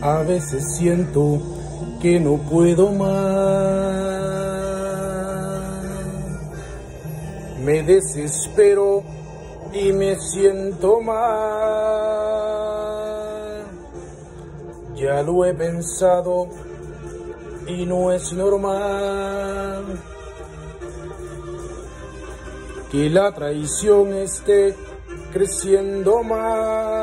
A veces siento que no puedo más. Me desespero y me siento mal. Ya lo he pensado y no es normal que la traición esté creciendo más.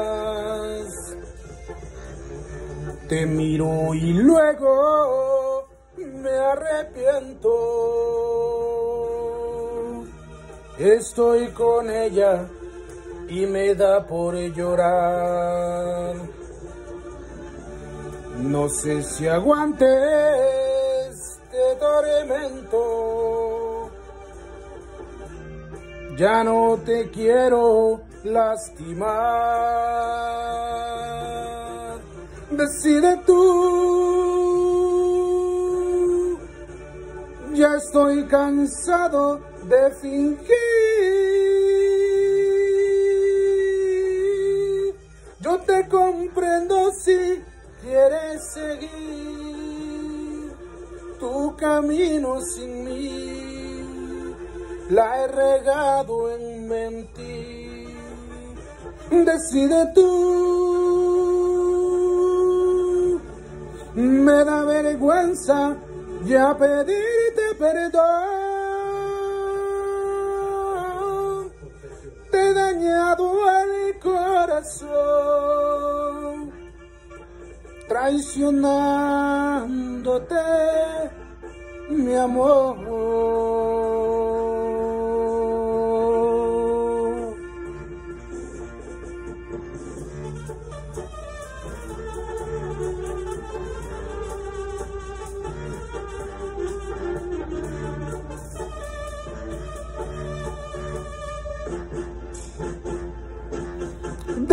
Te miro y luego me arrepiento. Estoy con ella y me da por llorar. No sé si aguante este tormento. Ya no te quiero lastimar. Decide tú. Ya estoy cansado de fingir. Yo te comprendo si quieres seguir tu camino sin mí. La he regado en mentir. Decide tú. Me da vergüenza ya pedirte perdón. Te he dañado el corazón traicionándote, mi amor.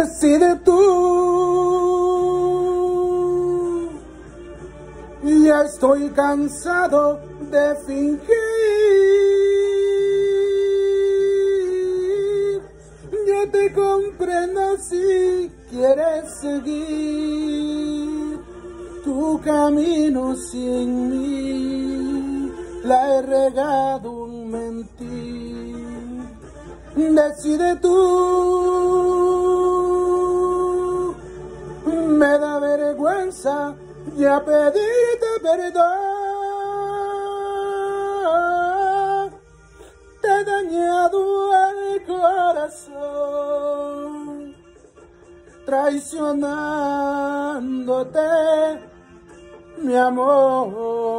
Decide tú. Ya estoy cansado de fingir. Yo te comprendo si quieres seguir tu camino sin mí. La he regado en mentir. Decide tú. Me da vergüenza ya pedirte perdón. Te he dañado el corazón, traicionándote, mi amor.